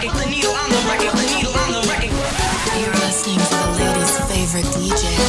record. The needle on the record. The needle on the record. You're listening to the lady's favorite DJ.